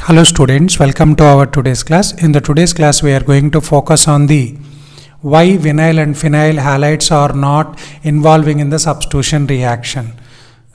Hello students, welcome to our today's class. In the today's class we are going to focus on the why vinyl and phenyl halides are not involving in the substitution reaction.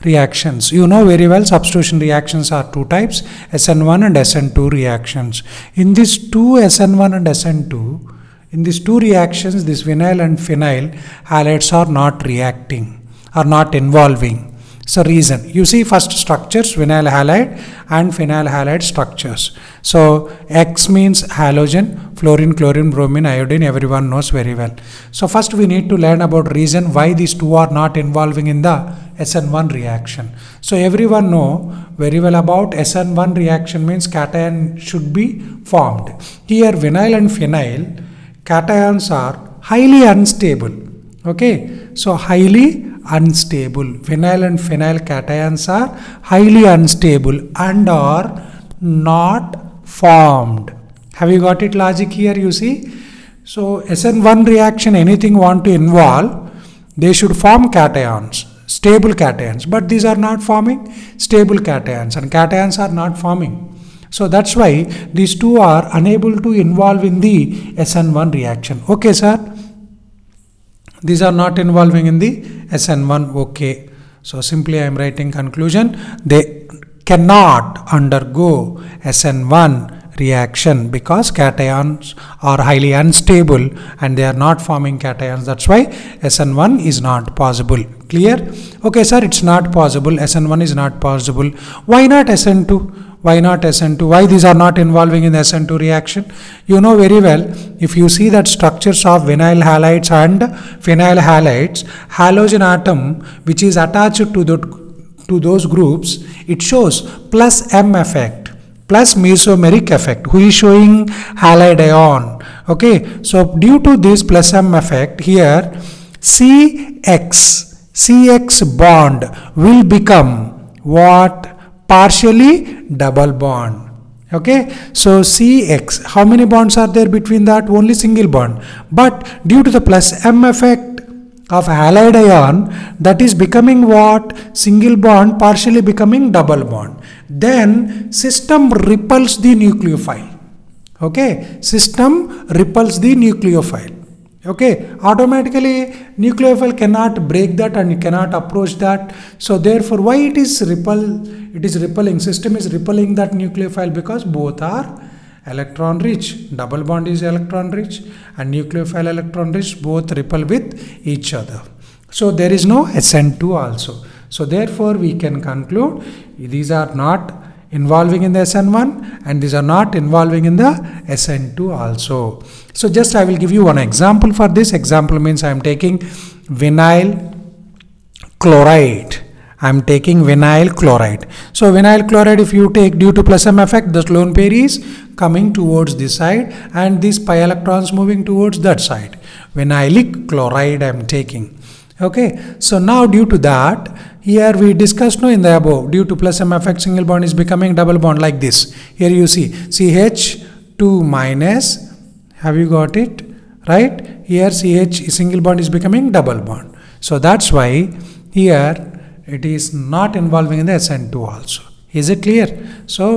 Reactions. You know very well substitution reactions are two types SN1 and SN2 reactions. In these two SN1 and SN2, in these two reactions this vinyl and phenyl halides are not reacting, are not involving. So reason you see first structures vinyl halide and phenyl halide structures. So X means halogen, fluorine, chlorine, bromine, iodine. Everyone knows very well. So first we need to learn about reason why these two are not involving in the SN1 reaction. So everyone know very well about SN1 reaction means cation should be formed. Here vinyl and phenyl cations are highly unstable. Okay, so highly unstable. Phenyl and phenyl cations are highly unstable and are not formed. Have you got it logic here? You see? So SN1 reaction, anything want to involve, they should form cations, stable cations. But these are not forming stable cations and cations are not forming. So that's why these two are unable to involve in the SN1 reaction. Okay, sir? These are not involving in the SN1 okay. So simply I am writing conclusion. They cannot undergo SN1 reaction because cations are highly unstable and they are not forming cations. That's why SN1 is not possible. Clear? Okay sir it's not possible. SN1 is not possible. Why not SN2 why not SN2 why these are not involving in the SN2 reaction? You know very well if you see that structures of vinyl halides and phenyl halides halogen atom which is attached to the to those groups it shows plus m effect plus mesomeric effect who is showing halide ion okay? So due to this plus m effect here cx cx bond will become what? Partially double bond okay? So cx how many bonds are there between that? Only single bond. But due to the plus m effect of halide ion that is becoming what? Single bond partially becoming double bond. Then system repels the nucleophile. Okay? System repels the nucleophile. Okay? Automatically nucleophile cannot break that and cannot approach that. So therefore why it is repel it is repelling system is repelling that nucleophile because both are electron rich double bond is electron rich and nucleophile electron rich both repel with each other so there is no sn2 also so therefore we can conclude these are not involving in the SN1 and these are not involving in the SN2 also. So just I will give you one example for this. Example means I am taking vinyl chloride. I am taking vinyl chloride. So vinyl chloride if you take due to plus M effect the lone pair is coming towards this side and these pi electrons moving towards that side. Vinylic chloride I am taking. Okay. So now due to that here we discussed no in the above due to plus m effect single bond is becoming double bond like this here you see ch2 minus have you got it right here ch single bond is becoming double bond so that's why here it is not involving in the sn2 also is it clear so